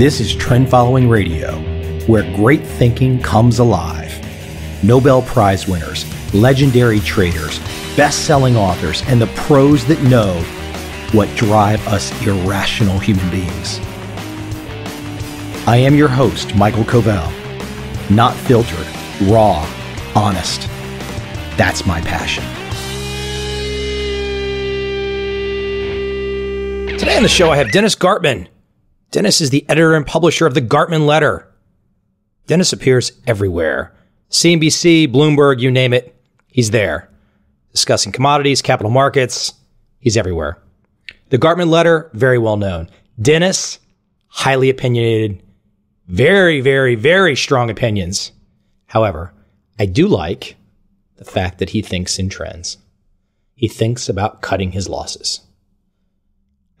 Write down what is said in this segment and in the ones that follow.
This is Trend Following Radio, where great thinking comes alive. Nobel Prize winners, legendary traders, best selling authors, and the pros that know what drive us irrational human beings. I am your host, Michael Covel. Not filtered, raw, honest. That's my passion. Today on the show, I have Dennis Gartman. Dennis is the editor and publisher of the Gartman Letter. Dennis appears everywhere CNBC, Bloomberg, you name it, he's there. Discussing commodities, capital markets, he's everywhere. The Gartman Letter, very well known. Dennis, highly opinionated, very, very, very strong opinions. However, I do like the fact that he thinks in trends. He thinks about cutting his losses.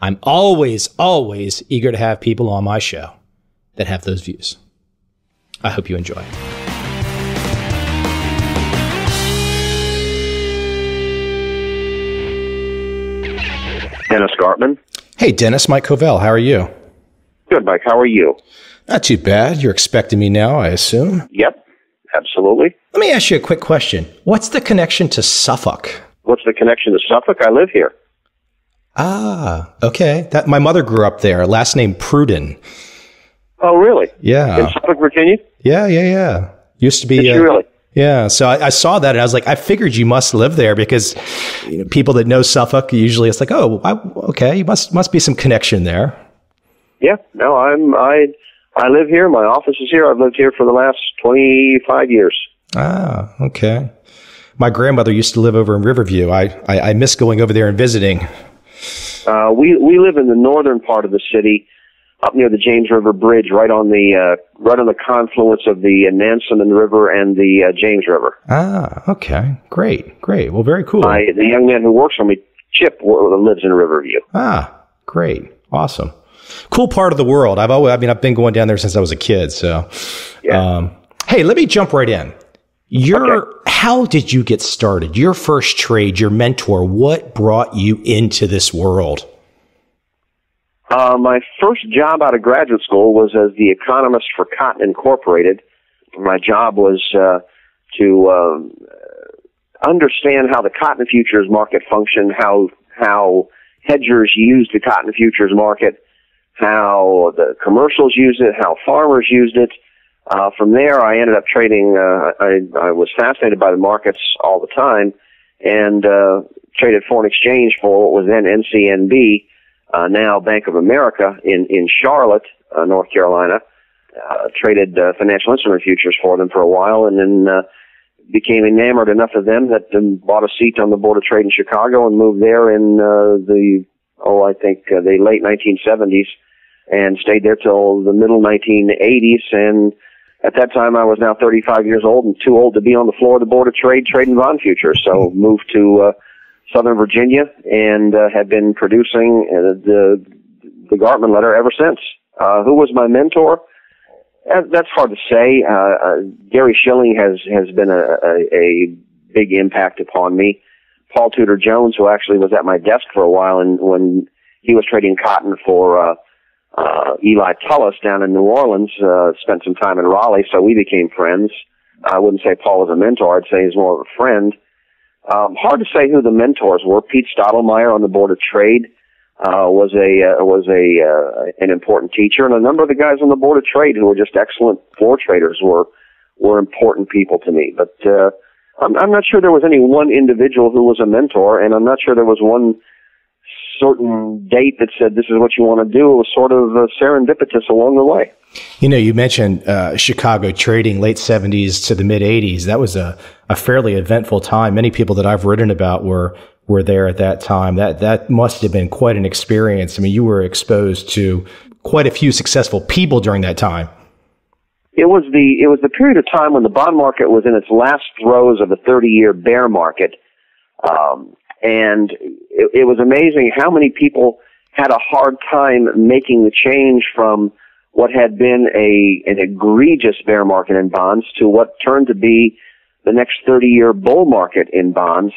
I'm always, always eager to have people on my show that have those views. I hope you enjoy. Dennis Gartman. Hey, Dennis, Mike Covel, how are you? Good, Mike. How are you? Not too bad. You're expecting me now, I assume. Yep, absolutely. Let me ask you a quick question. What's the connection to Suffolk? What's the connection to Suffolk? I live here. Ah, okay. That my mother grew up there. Last name Pruden. Oh, really? Yeah. In Suffolk, Virginia? Yeah, yeah, yeah. Used to be. Did uh, really? Yeah, so I, I saw that and I was like, I figured you must live there because you know, people that know Suffolk usually it's like, oh, I, okay, you must must be some connection there. Yeah. No, I'm. I I live here. My office is here. I've lived here for the last twenty five years. Ah, okay. My grandmother used to live over in Riverview. I I, I miss going over there and visiting. Uh, we we live in the northern part of the city, up near the James River Bridge, right on the uh, right on the confluence of the uh, Nansemond River and the uh, James River. Ah, okay, great, great. Well, very cool. I, the young man who works for me, Chip, lives in Riverview. Ah, great, awesome, cool part of the world. I've always, I mean, I've been going down there since I was a kid. So, Yeah. um, hey, let me jump right in. Your, Okay. how did you get started? Your first trade, your mentor, what brought you into this world? Uh, my first job out of graduate school was as the economist for Cotton Incorporated. My job was uh, to um, understand how the cotton futures market functioned, how how hedgers used the cotton futures market, how the commercials used it, how farmers used it. Uh, from there, I ended up trading. Uh, I, I was fascinated by the markets all the time, and uh, traded foreign exchange for what was then NCNB uh, now Bank of America in in Charlotte, uh, North Carolina. Uh, traded uh, financial instrument futures for them for a while, and then uh, became enamored enough of them that um, bought a seat on the board of trade in Chicago and moved there in uh, the oh I think uh, the late 1970s, and stayed there till the middle 1980s. And at that time, I was now 35 years old and too old to be on the floor of the board of trade trading bond futures. So moved to uh, Southern Virginia and uh, have been producing uh, the the Gartman letter ever since. Uh, who was my mentor? Uh, that's hard to say. Uh, uh, Gary Shilling has has been a, a, a big impact upon me. Paul Tudor Jones, who actually was at my desk for a while, and when he was trading cotton for uh, uh, Eli Tullis down in New Orleans, uh, spent some time in Raleigh, so we became friends. I wouldn't say Paul was a mentor; I'd say he's more of a friend. Um, hard to say who the mentors were. Pete Steidlmayer on the board of trade uh, was a uh, was a uh, an important teacher, and a number of the guys on the board of trade who were just excellent floor traders were were important people to me. But uh, I'm, I'm not sure there was any one individual who was a mentor, and I'm not sure there was one certain date that said this is what you want to do. It was sort of uh, serendipitous along the way. You know, you mentioned uh, Chicago trading late 70s to the mid 80s. That was a, a fairly eventful time. Many people that I've written about were were there at that time. That that must have been quite an experience. I mean, you were exposed to quite a few successful people during that time. It was the it was the period of time when the bond market was in its last throes of a 30 year bear market, um, and it, it was amazing how many people had a hard time making the change from what had been a an egregious bear market in bonds to what turned to be the next 30 year bull market in bonds.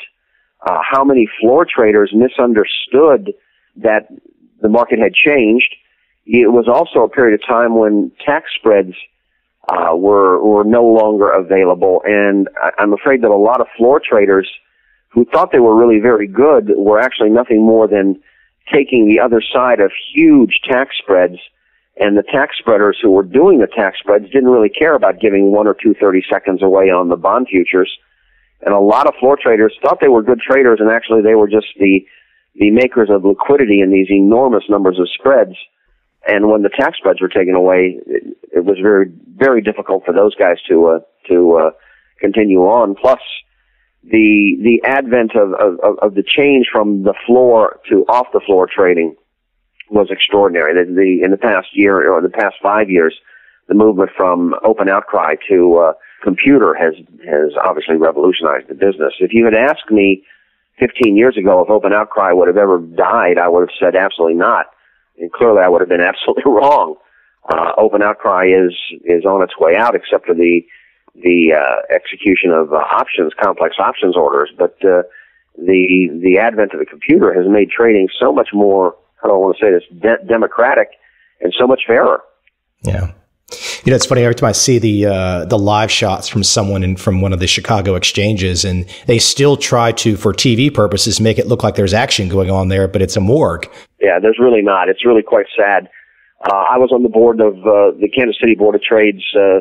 Uh, how many floor traders misunderstood that the market had changed it was also a period of time when tax spreads uh, were were no longer available, and I, I'm afraid that a lot of floor traders who thought they were really very good were actually nothing more than taking the other side of huge tax spreads. And the tax spreaders who were doing the tax spreads didn't really care about giving one or two thirty seconds away on the bond futures. And a lot of floor traders thought they were good traders, and actually they were just the the makers of liquidity in these enormous numbers of spreads. And when the tax spreads were taken away, it, it was very very difficult for those guys to uh, to uh, continue on. Plus, the the advent of, of, of the change from the floor to off the floor trading was extraordinary. The, the in the past year or the past five years, the movement from open outcry to uh, computer has has obviously revolutionized the business. If you had asked me 15 years ago if open outcry would have ever died, I would have said absolutely not, and clearly I would have been absolutely wrong. Uh, open outcry is is on its way out, except for the the uh, execution of uh, options, complex options orders, but uh, the the advent of the computer has made trading so much more. I don't want to say this de- democratic and so much fairer. Yeah. You know, it's funny. Every time I see the uh, the live shots from someone in, from one of the Chicago exchanges, and they still try to, for TV purposes, make it look like there's action going on there, but it's a morgue. Yeah, there's really not. It's really quite sad. Uh, I was on the board of uh, the Kansas City Board of Trade's uh,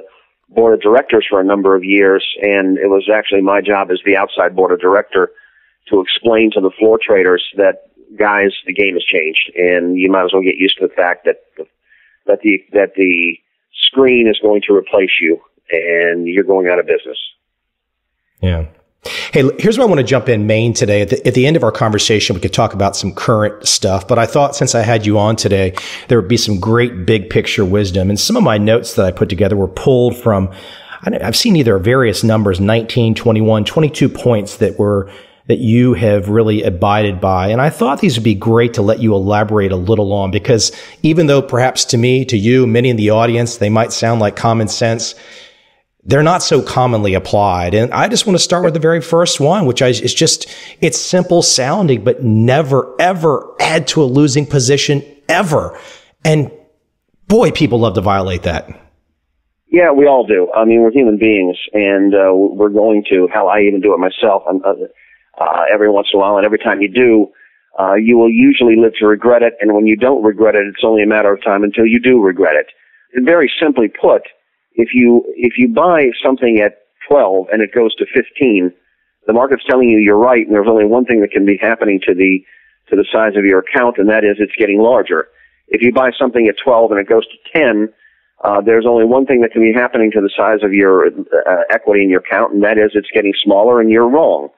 board of directors for a number of years, and it was actually my job as the outside board of director to explain to the floor traders that guys, the game has changed, and you might as well get used to the fact that the, that the that the screen is going to replace you, and you're going out of business. Yeah. Hey, here's where I want to jump in main today. At the, at the, end of our conversation, we could talk about some current stuff, but I thought since I had you on today, there would be some great big picture wisdom. And some of my notes that I put together were pulled from, I've seen either various numbers, 19, 21, 22 points that were, that you have really abided by. And I thought these would be great to let you elaborate a little on because even though perhaps to me, to you, many in the audience, they might sound like common sense they're not so commonly applied. And I just want to start with the very first one, which is just, it's simple sounding, but never, ever add to a losing position ever. And boy, people love to violate that. Yeah, we all do. I mean, we're human beings and uh, we're going to, hell, I even do it myself uh, uh, every once in a while. And every time you do, uh, you will usually live to regret it. And when you don't regret it, it's only a matter of time until you do regret it. And very simply put, if you if you buy something at 12 and it goes to 15, the market's telling you you're right, and there's only one thing that can be happening to the to the size of your account, and that is it's getting larger. If you buy something at 12 and it goes to 10, uh, there's only one thing that can be happening to the size of your uh, equity in your account, and that is it's getting smaller, and you're wrong.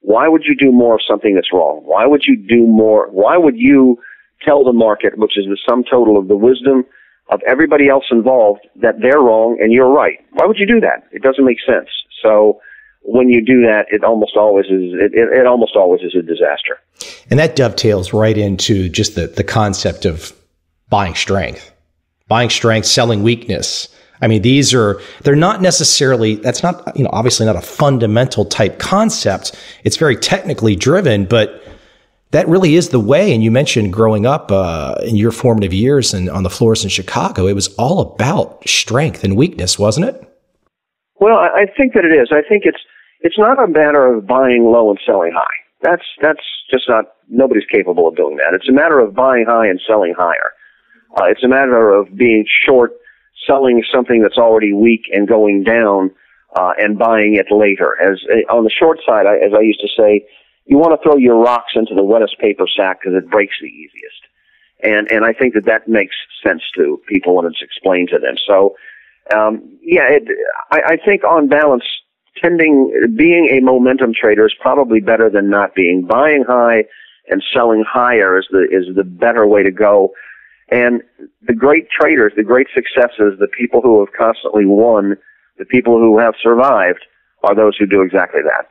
Why would you do more of something that's wrong? Why would you do more? Why would you tell the market, which is the sum total of the wisdom of everybody else involved that they're wrong and you're right. Why would you do that? It doesn't make sense. So when you do that, it almost always is it, it, almost always is a disaster. And that dovetails right into just the, the concept of buying strength, buying strength, selling weakness. I mean, these are, they're not necessarily, that's not, you know, obviously not a fundamental type concept. It's very technically driven, but that really is the way. And you mentioned growing up uh, in your formative years and on the floors in Chicago, it was all about strength and weakness, wasn't it? Well, I think that it is. I think it's it's not a matter of buying low and selling high. That's that's just not nobody's capable of doing that. It's a matter of buying high and selling higher. Uh, it's a matter of being short, selling something that's already weak and going down, uh, and buying it later. As uh, on the short side, I, as I used to say, you want to throw your rocks into the wettest paper sack because it breaks the easiest. And, and I think that that makes sense to people when it's explained to them. So, um, yeah, it, I, I think on balance, tending, being a momentum trader is probably better than not being. Buying high and selling higher is the, is the better way to go. And the great traders, the great successes, the people who have constantly won, the people who have survived are those who do exactly that.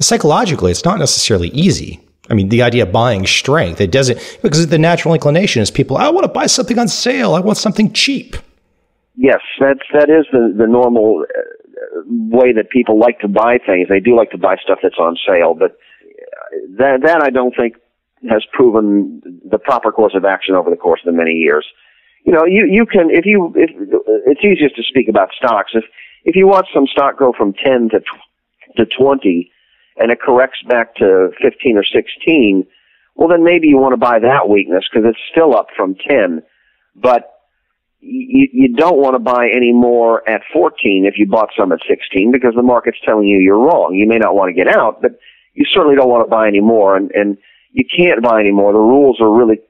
Psychologically, it's not necessarily easy. I mean, the idea of buying strength, it doesn't, because the natural inclination is people, I want to buy something on sale. I want something cheap. Yes, that's, that is the, the normal uh, way that people like to buy things. They do like to buy stuff that's on sale, but that, that I don't think has proven the proper course of action over the course of the many years. you know, you you can if you if it's easiest to speak about stocks. If if you watch some stock go from ten to to twenty, and it corrects back to fifteen or sixteen, well then maybe you want to buy that weakness because it's still up from ten, but you, you don't want to buy any more at 14 if you bought some at 16 because the market's telling you you're wrong. You may not want to get out, but you certainly don't want to buy any more and, and you can't buy any more. The rules are really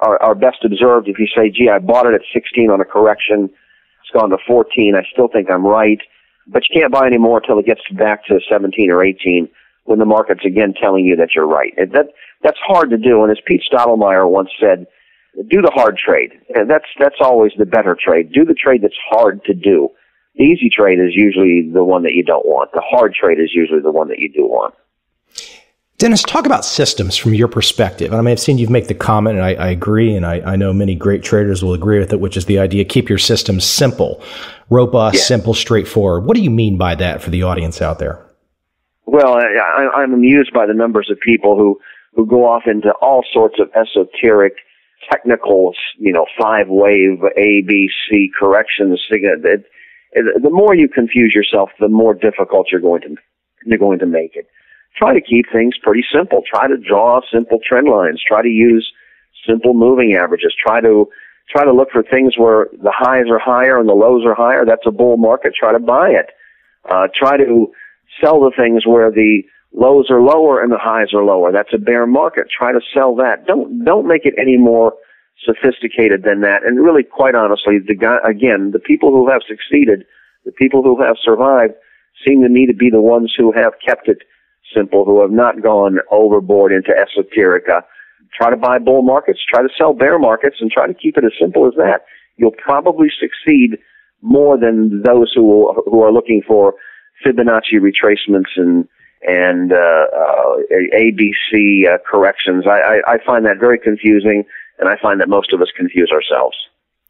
are, are best observed if you say, gee, I bought it at 16 on a correction. It's gone to 14. I still think I'm right. But you can't buy any more until it gets back to 17 or 18 when the market's again telling you that you're right. And that, that's hard to do. And as Pete Steidlmayer once said, do the hard trade. And that's, that's always the better trade. Do the trade that's hard to do. The easy trade is usually the one that you don't want. The hard trade is usually the one that you do want. Dennis, talk about systems from your perspective. And I mean, I've seen you make the comment, and I, I agree, and I, I, know many great traders will agree with it, which is the idea keep your systems simple, robust, yeah. simple, straightforward. What do you mean by that for the audience out there? Well, I, I'm amused by the numbers of people who, who go off into all sorts of esoteric, technical, you know, five wave ABC corrections. The more you confuse yourself, the more difficult you're going to, you're going to make it try to keep things pretty simple. Try to draw simple trend lines. Try to use simple moving averages. Try to try to look for things where the highs are higher and the lows are higher. That's a bull market. Try to buy it. Uh, try to sell the things where the lows are lower and the highs are lower. That's a bear market. Try to sell that. Don't don't make it any more sophisticated than that. And really, quite honestly, the guy again, the people who have succeeded, the people who have survived, seem to me to be the ones who have kept it simple, who have not gone overboard into esoterica. Try to buy bull markets, try to sell bear markets, and try to keep it as simple as that. You'll probably succeed more than those who who are looking for Fibonacci retracements and and uh, uh, ABC uh, corrections. I, I, I find that very confusing, and I find that most of us confuse ourselves.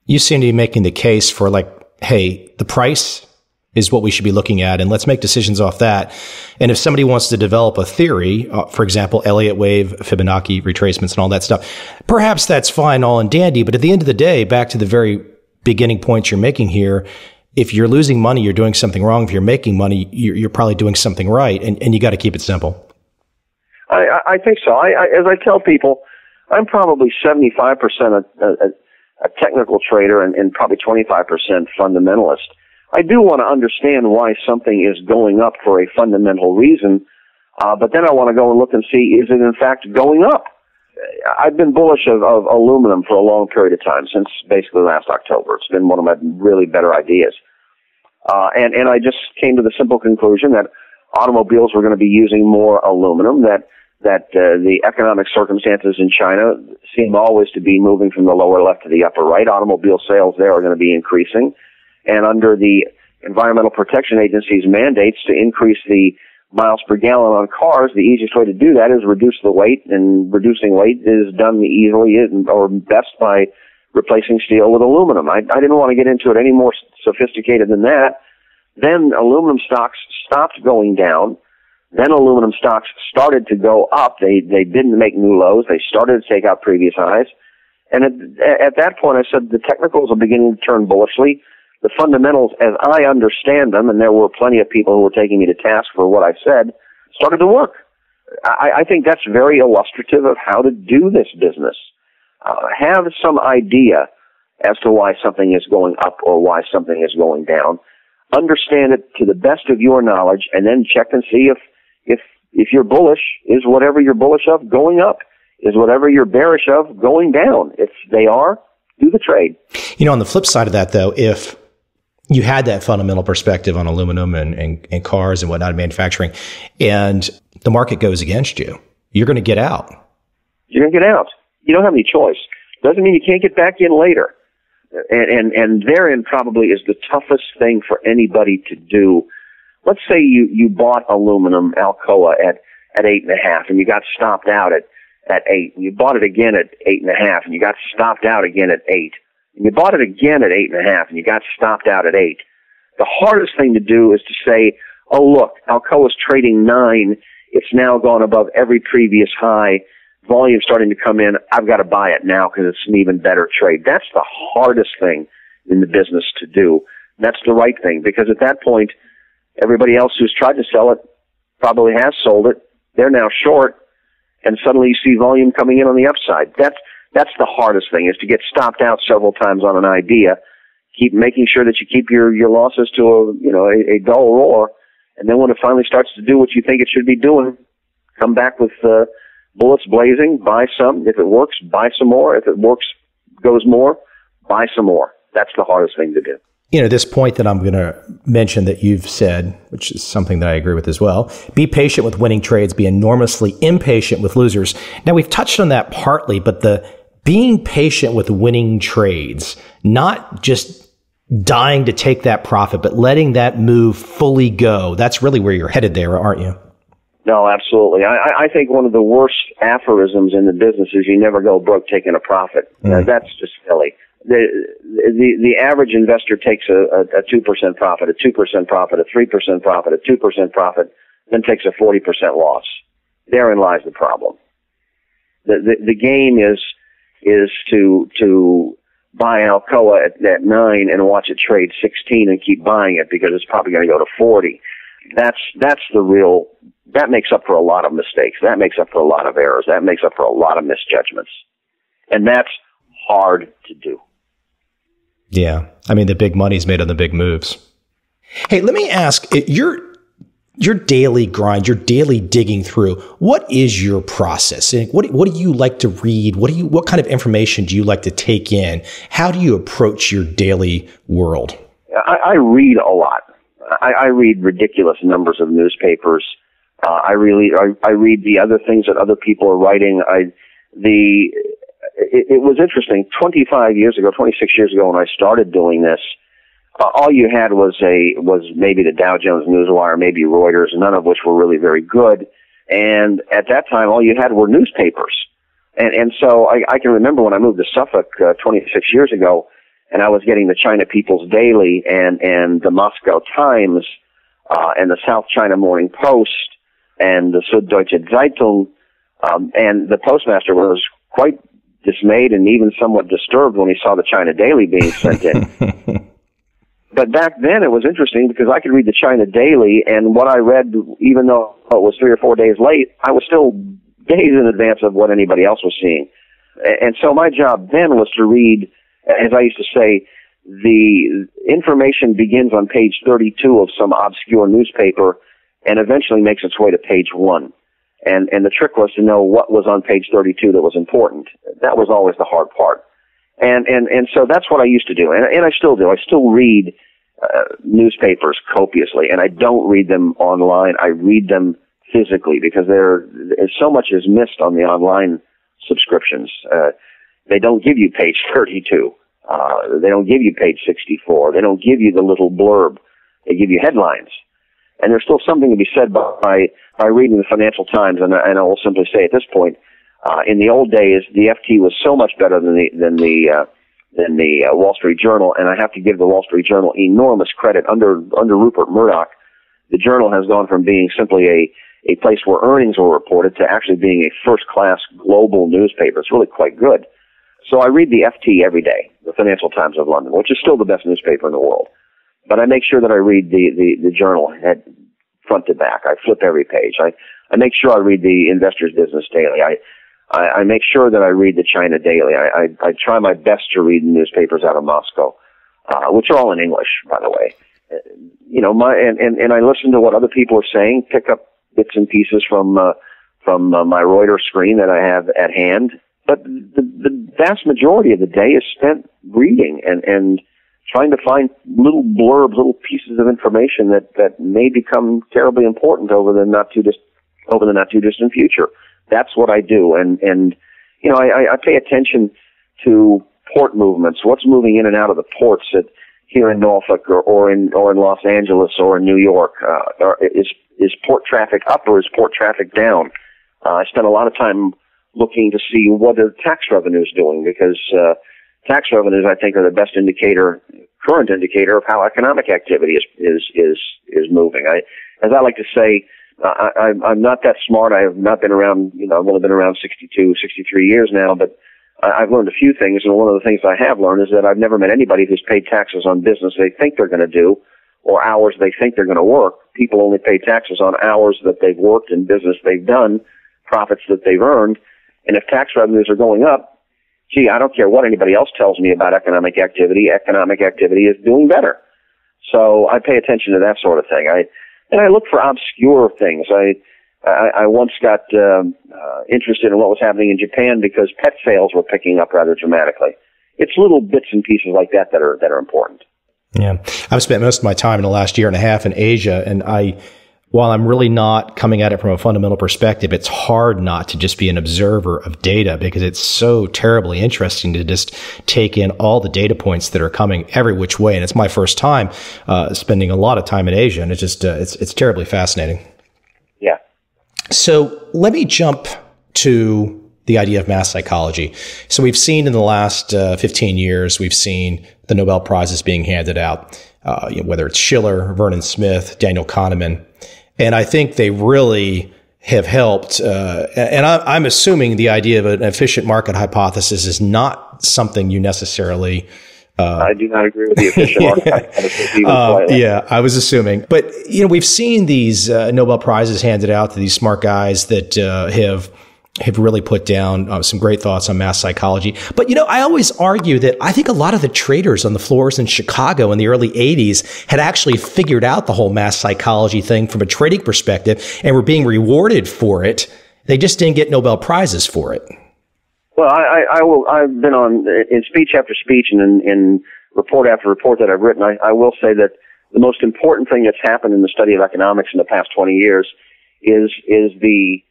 You seem to be making the case for like, hey, the price is what we should be looking at. And let's make decisions off that. And if somebody wants to develop a theory, uh, for example, Elliott wave, Fibonacci retracements and all that stuff, perhaps that's fine, all and dandy. But at the end of the day, back to the very beginning points you're making here, if you're losing money, you're doing something wrong. If you're making money, you're, you're probably doing something right. And, and you got to keep it simple. I, I think so. I, I, as I tell people, I'm probably 75% a, a, a technical trader and, and probably 25% fundamentalist I do want to understand why something is going up for a fundamental reason, uh, but then I want to go and look and see is it in fact going up? I've been bullish of, of aluminum for a long period of time since basically last October. It's been one of my really better ideas, uh, and and I just came to the simple conclusion that automobiles were going to be using more aluminum. That that uh, the economic circumstances in China seem always to be moving from the lower left to the upper right. Automobile sales there are going to be increasing and under the Environmental Protection Agency's mandates to increase the miles per gallon on cars, the easiest way to do that is reduce the weight, and reducing weight is done easily or best by replacing steel with aluminum. I, I didn't want to get into it any more sophisticated than that. Then aluminum stocks stopped going down. Then aluminum stocks started to go up. They they didn't make new lows. They started to take out previous highs. And at, at that point, I said the technicals are beginning to turn bullishly the fundamentals as I understand them, and there were plenty of people who were taking me to task for what I said, started to work. I, I think that's very illustrative of how to do this business. Uh, have some idea as to why something is going up or why something is going down. Understand it to the best of your knowledge, and then check and see if if if you're bullish, is whatever you're bullish of going up? Is whatever you're bearish of going down? If they are, do the trade. You know, on the flip side of that, though, if you had that fundamental perspective on aluminum and, and, and cars and whatnot, manufacturing, and the market goes against you. You're going to get out. You're going to get out. You don't have any choice. Doesn't mean you can't get back in later. And, and, and therein probably is the toughest thing for anybody to do. Let's say you, you bought aluminum Alcoa at, at eight and a half and you got stopped out at, at eight. And you bought it again at eight and a half and you got stopped out again at eight and you bought it again at eight and a half and you got stopped out at eight, the hardest thing to do is to say, oh look, Alcoa's trading nine. It's now gone above every previous high. volume starting to come in. I've got to buy it now because it's an even better trade. That's the hardest thing in the business to do. That's the right thing because at that point, everybody else who's tried to sell it probably has sold it. They're now short and suddenly you see volume coming in on the upside. That's, that's the hardest thing is to get stopped out several times on an idea. Keep making sure that you keep your, your losses to a, you know, a, a dull roar. And then when it finally starts to do what you think it should be doing, come back with, uh, bullets blazing, buy some. If it works, buy some more. If it works, goes more, buy some more. That's the hardest thing to do. You know, this point that I'm going to mention that you've said, which is something that I agree with as well be patient with winning trades, be enormously impatient with losers. Now, we've touched on that partly, but the being patient with winning trades, not just dying to take that profit, but letting that move fully go. That's really where you're headed there, aren't you? No, absolutely. I, I think one of the worst aphorisms in the business is you never go broke taking a profit. Mm. That's just silly. The, the, the average investor takes a, a, 2% profit, a 2% profit, a 3% profit, a 2% profit, then takes a 40% loss. Therein lies the problem. The, the, the game is, is to, to buy Alcoa at, at 9 and watch it trade 16 and keep buying it because it's probably going to go to 40. That's, that's the real that makes up for a lot of mistakes. That makes up for a lot of errors. That makes up for a lot of misjudgments. And that's hard to do. Yeah. I mean, the big money's made on the big moves. Hey, let me ask your your daily grind, your daily digging through. What is your process? What what do you like to read? What do you what kind of information do you like to take in? How do you approach your daily world? I, I read a lot. I, I read ridiculous numbers of newspapers. Uh, I really, I, I read the other things that other people are writing. I, the, it, it was interesting. 25 years ago, 26 years ago when I started doing this, uh, all you had was a, was maybe the Dow Jones Newswire, maybe Reuters, none of which were really very good. And at that time, all you had were newspapers. And, and so I, I can remember when I moved to Suffolk, uh, 26 years ago, and I was getting the China People's Daily and, and the Moscow Times, uh, and the South China Morning Post, and the Süddeutsche Zeitung, um, and the postmaster was quite dismayed and even somewhat disturbed when he saw the China Daily being sent in. but back then it was interesting because I could read the China Daily, and what I read, even though it was three or four days late, I was still days in advance of what anybody else was seeing. And so my job then was to read, as I used to say, the information begins on page 32 of some obscure newspaper and eventually makes its way to page one. And, and the trick was to know what was on page 32 that was important. That was always the hard part. And, and, and so that's what I used to do. And, and I still do. I still read uh, newspapers copiously, and I don't read them online. I read them physically because there so much is missed on the online subscriptions. Uh, they don't give you page 32. Uh, they don't give you page 64. They don't give you the little blurb. They give you headlines. And there's still something to be said by, by reading the Financial Times, and, and I will simply say at this point, uh, in the old days, the FT was so much better than the, than the, uh, than the uh, Wall Street Journal, and I have to give the Wall Street Journal enormous credit. Under, under Rupert Murdoch, the Journal has gone from being simply a, a place where earnings were reported to actually being a first class global newspaper. It's really quite good. So I read the FT every day, the Financial Times of London, which is still the best newspaper in the world but I make sure that I read the, the, the journal head front to back. I flip every page. I, I make sure I read the Investors Business Daily. I, I, I make sure that I read the China Daily. I, I, I try my best to read the newspapers out of Moscow, uh, which are all in English, by the way. Uh, you know, my, and, and, and I listen to what other people are saying, pick up bits and pieces from, uh, from uh, my Reuters screen that I have at hand. But the, the vast majority of the day is spent reading and, and, trying to find little blurbs, little pieces of information that, that may become terribly important over the not too dis- over the not too distant future. That's what I do, and and you know I, I pay attention to port movements. What's moving in and out of the ports at here in Norfolk or, or in or in Los Angeles or in New York? Uh, is is port traffic up or is port traffic down? Uh, I spend a lot of time looking to see what are tax revenues doing because uh, tax revenues, I think, are the best indicator, current indicator of how economic activity is is is is moving. I, as I like to say, I, I, I'm not that smart. I have not been around, you know, I've only been around 62, 63 years now, but I, I've learned a few things. And one of the things I have learned is that I've never met anybody who's paid taxes on business they think they're going to do or hours they think they're going to work. People only pay taxes on hours that they've worked and business they've done, profits that they've earned. And if tax revenues are going up, gee, I don't care what anybody else tells me about economic activity. Economic activity is doing better. So I pay attention to that sort of thing. I and I look for obscure things. I I, I once got um, uh, interested in what was happening in Japan because pet sales were picking up rather dramatically. It's little bits and pieces like that that are that are important. Yeah, I've spent most of my time in the last year and a half in Asia, and I while I'm really not coming at it from a fundamental perspective, it's hard not to just be an observer of data because it's so terribly interesting to just take in all the data points that are coming every which way. And it's my first time uh, spending a lot of time in Asia, and it's just uh, it's it's terribly fascinating. Yeah. So let me jump to the idea of mass psychology. So we've seen in the last uh, 15 years, we've seen the Nobel prizes being handed out, uh, you know, whether it's Shiller, Vernon Smith, Daniel Kahneman. And I think they really have helped. Uh, and I, am assuming the idea of an efficient market hypothesis is not something you necessarily. Uh, I do not agree with the efficient market hypothesis. Uh, yeah, I was assuming, but you know, we've seen these uh, Nobel prizes handed out to these smart guys that uh, have have really put down uh, some great thoughts on mass psychology. But, you know, I always argue that I think a lot of the traders on the floors in Chicago in the early 80s had actually figured out the whole mass psychology thing from a trading perspective and were being rewarded for it. They just didn't get Nobel Prizes for it. Well, I, I, I will, I've been on in speech after speech and in, in report after report that I've written. I, I will say that the most important thing that's happened in the study of economics in the past 20 years is, is the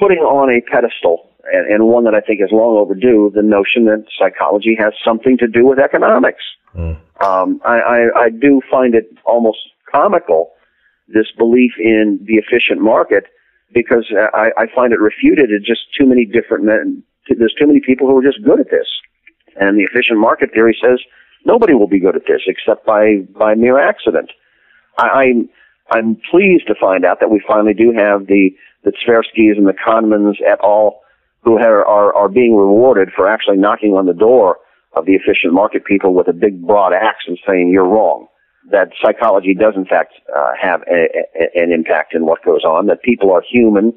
putting on a pedestal, and, and one that I think is long overdue, the notion that psychology has something to do with economics. Mm. Um, I, I, I do find it almost comical, this belief in the efficient market, because I, I find it refuted at just too many different men. There's too many people who are just good at this. And the efficient market theory says nobody will be good at this except by, by mere accident. I, I'm, I'm pleased to find out that we finally do have the the Tversky's and the Kahnemans et al. who are, are, are being rewarded for actually knocking on the door of the efficient market people with a big broad axe and saying you're wrong. That psychology does in fact uh, have a, a, an impact in what goes on. That people are human.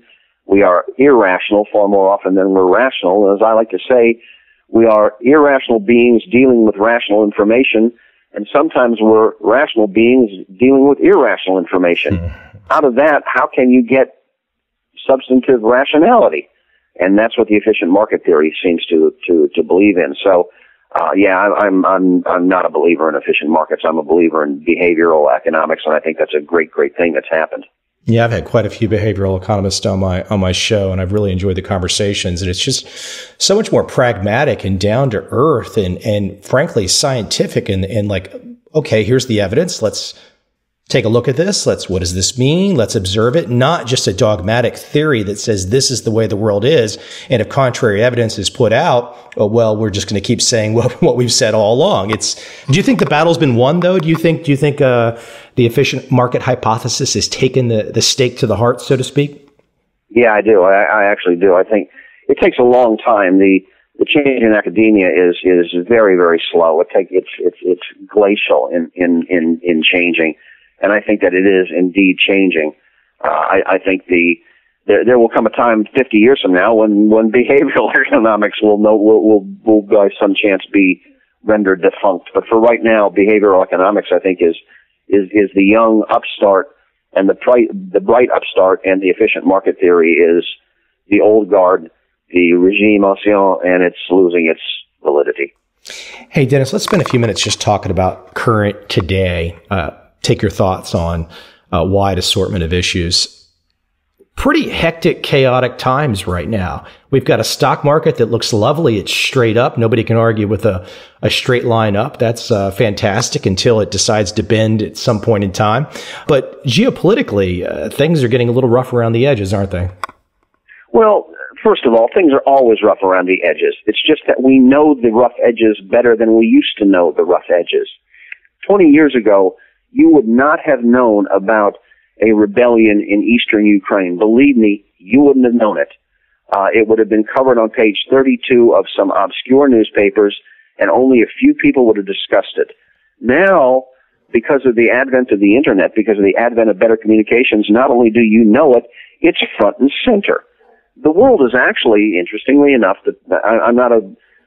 We are irrational far more often than we're rational. As I like to say, we are irrational beings dealing with rational information, and sometimes we're rational beings dealing with irrational information. Mm-hmm. Out of that, how can you get substantive rationality. And that's what the efficient market theory seems to, to, to believe in. So, uh, yeah, I'm, I'm, I'm not a believer in efficient markets. I'm a believer in behavioral economics, and I think that's a great, great thing that's happened. Yeah, I've had quite a few behavioral economists on my on my show, and I've really enjoyed the conversations. And it's just so much more pragmatic and down to earth, and and frankly scientific. And and like, okay, here's the evidence. Let's take a look at this. Let's, what does this mean? Let's observe it. Not just a dogmatic theory that says this is the way the world is. And if contrary evidence is put out, oh, well, we're just going to keep saying what, what we've said all along. It's, do you think the battle's been won though? Do you think, do you think, uh, the efficient market hypothesis has taken the, the stake to the heart, so to speak? Yeah, I do. I, I actually do. I think it takes a long time. The, the change in academia is is very very slow. It take it's it's it's glacial in in in in changing and I think that it is indeed changing. Uh, I, I think the there, there will come a time 50 years from now when when behavioral economics will know will will, will by some chance be rendered defunct. But for right now, behavioral economics I think is is is the young upstart and the bright the bright upstart and the efficient market theory is the old guard, the regime ancien, and it's losing its validity. Hey, Dennis, let's spend a few minutes just talking about current today. Uh, take your thoughts on a uh, wide assortment of issues. Pretty hectic, chaotic times right now. We've got a stock market that looks lovely. It's straight up. Nobody can argue with a, a straight line up. That's uh, fantastic until it decides to bend at some point in time. But geopolitically, uh, things are getting a little rough around the edges, aren't they? Well, first of all, things are always rough around the edges. It's just that we know the rough edges better than we used to know the rough edges. 20 years ago, you would not have known about a rebellion in eastern Ukraine. Believe me, you wouldn't have known it. Uh, it would have been covered on page 32 of some obscure newspapers, and only a few people would have discussed it. Now, because of the advent of the internet, because of the advent of better communications, not only do you know it, it's front and center. The world is actually, interestingly enough, that I'm not a,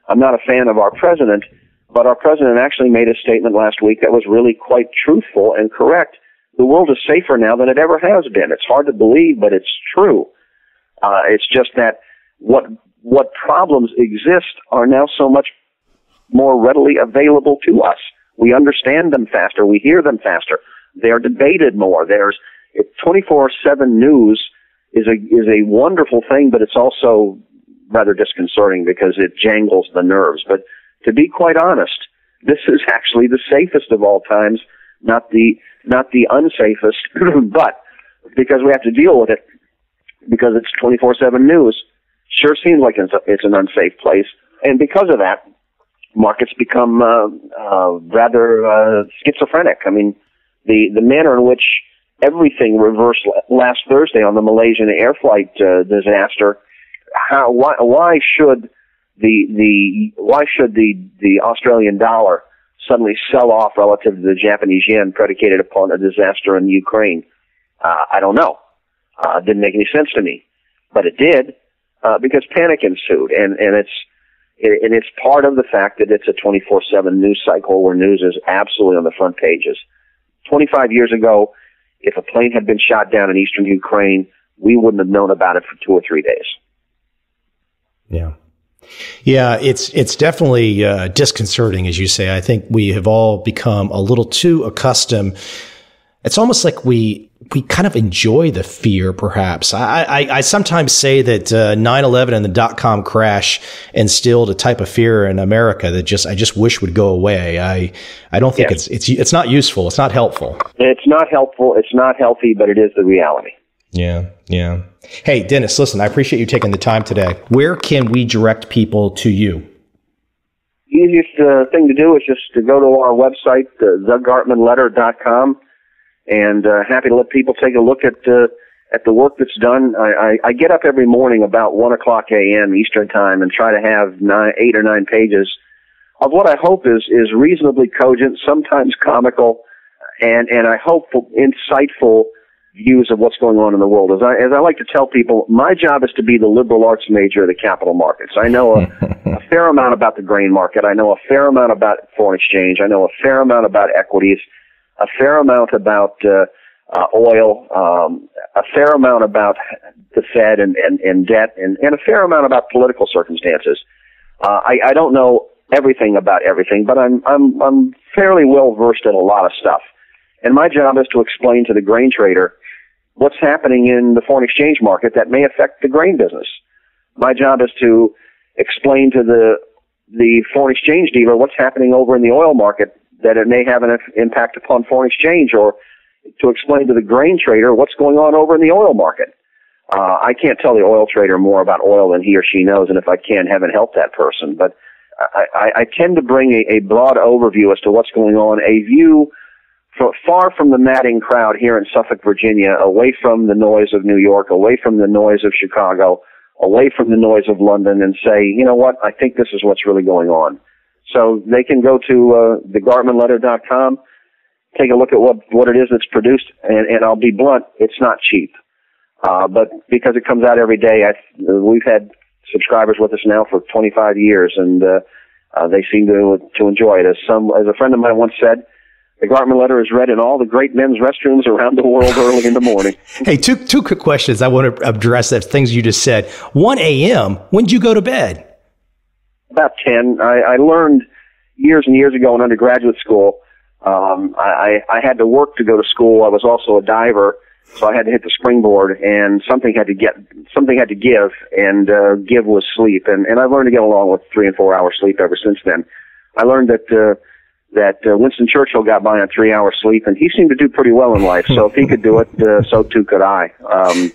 I'm not a fan of our president, but our president actually made a statement last week that was really quite truthful and correct. The world is safer now than it ever has been. It's hard to believe, but it's true. Uh, it's just that what what problems exist are now so much more readily available to us. We understand them faster. We hear them faster. They're debated more. There's 24/7 news is a is a wonderful thing, but it's also rather disconcerting because it jangles the nerves. But to be quite honest, this is actually the safest of all times, not the not the unsafest, but because we have to deal with it because it's 24/7 news. Sure seems like it's, it's an unsafe place, and because of that, markets become uh, uh, rather uh, schizophrenic. I mean, the the manner in which everything reversed last Thursday on the Malaysian air flight uh, disaster. How why why should the the why should the the Australian dollar suddenly sell off relative to the Japanese yen predicated upon a disaster in Ukraine? Uh, I don't know. Uh, didn't make any sense to me, but it did uh, because panic ensued, and and it's it, and it's part of the fact that it's a 24/7 news cycle where news is absolutely on the front pages. 25 years ago, if a plane had been shot down in eastern Ukraine, we wouldn't have known about it for two or three days. Yeah. Yeah, it's it's definitely uh, disconcerting, as you say. I think we have all become a little too accustomed. It's almost like we we kind of enjoy the fear, perhaps. I, I, I sometimes say that uh, 9-11 and the dot-com crash instilled a type of fear in America that just I just wish would go away. I I don't think yes. it's it's it's not useful. It's not helpful. It's not helpful. It's not healthy, but it is the reality. Yeah, yeah. Hey, Dennis, listen, I appreciate you taking the time today. Where can we direct people to you? Easiest uh, thing to do is just to go to our website, uh, thegartmanletter.com and uh, happy to let people take a look at uh, at the work that's done. I, I, I get up every morning about one o'clock a.m. Eastern time and try to have nine, eight or nine pages of what I hope is is reasonably cogent, sometimes comical, and and I hope insightful views of what's going on in the world. As I as I like to tell people, my job is to be the liberal arts major of the capital markets. I know a, a fair amount about the grain market. I know a fair amount about foreign exchange. I know a fair amount about equities a fair amount about uh, uh, oil, um, a fair amount about the Fed and, and, and debt, and, and a fair amount about political circumstances. Uh, I, I don't know everything about everything, but I'm I'm I'm fairly well versed in a lot of stuff. And my job is to explain to the grain trader what's happening in the foreign exchange market that may affect the grain business. My job is to explain to the the foreign exchange dealer what's happening over in the oil market that it may have an impact upon foreign exchange or to explain to the grain trader what's going on over in the oil market. Uh, I can't tell the oil trader more about oil than he or she knows, and if I can, heaven help that person. But I, I, I tend to bring a, a broad overview as to what's going on, a view far from the madding crowd here in Suffolk, Virginia, away from the noise of New York, away from the noise of Chicago, away from the noise of London, and say, you know what, I think this is what's really going on. So they can go to uh, thegartmanletter.com, take a look at what, what it is that's produced, and, and I'll be blunt, it's not cheap. Uh, but because it comes out every day, I, we've had subscribers with us now for 25 years, and uh, uh, they seem to to enjoy it. As some, as a friend of mine once said, the Gartman letter is read in all the great men's restrooms around the world early in the morning. hey, two two quick questions I want to address. That things you just said. 1 a.m. When did you go to bed? about 10. I, I learned years and years ago in undergraduate school. Um, I, I had to work to go to school. I was also a diver, so I had to hit the springboard, and something had to get something had to give, and uh, give was sleep. And and I learned to get along with three and four hours sleep ever since then. I learned that uh, that uh, Winston Churchill got by on three hours sleep, and he seemed to do pretty well in life. So if he could do it, uh, so too could I. Um,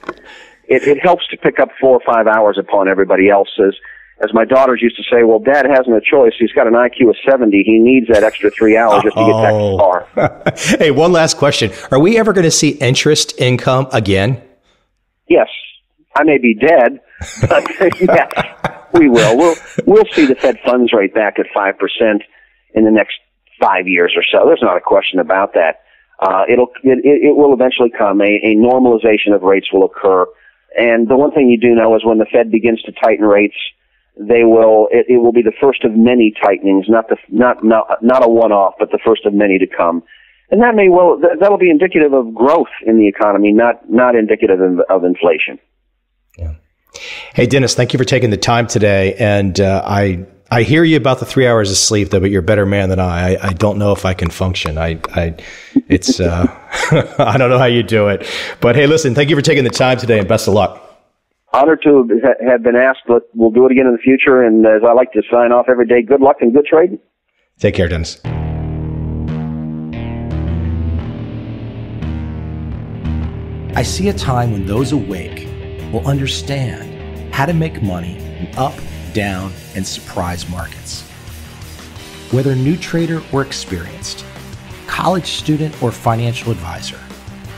it, it helps to pick up four or five hours upon everybody else's as my daughters used to say, well, Dad hasn't a choice. He's got an IQ of 70. He needs that extra three hours just to get back to hey, one last question. Are we ever going to see interest income again? Yes. I may be dead, but yes, we will. We'll, we'll see the Fed funds rate back at 5% in the next five years or so. There's not a question about that. Uh, it'll, it, it will eventually come. A, a normalization of rates will occur. And the one thing you do know is when the Fed begins to tighten rates, they will it, it will be the first of many tightenings, not the not not not a one off, but the first of many to come. And that may well that, that'll be indicative of growth in the economy, not not indicative of, of inflation. Yeah. Hey Dennis, thank you for taking the time today. And uh, I I hear you about the three hours of sleep, though, but you're a better man than I. I, I don't know if I can function. I, I, it's, uh, I don't know how you do it. But hey, listen, thank you for taking the time today, and best of luck honored to have been asked, but we'll do it again in the future. And as I like to sign off every day, good luck and good trading. Take care, Dennis. I see a time when those awake will understand how to make money in up, down, and surprise markets. Whether new trader or experienced, college student or financial advisor,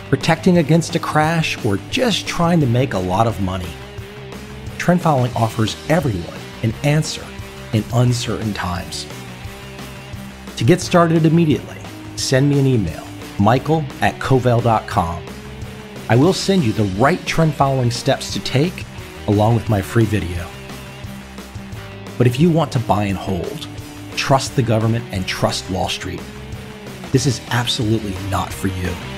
protecting against a crash or just trying to make a lot of money. Trend following offers everyone an answer in uncertain times. To get started immediately, send me an email, michael at covel.com. I will send you the right trend following steps to take along with my free video. But if you want to buy and hold, trust the government and trust Wall Street, this is absolutely not for you.